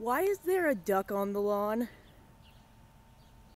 Why is there a duck on the lawn?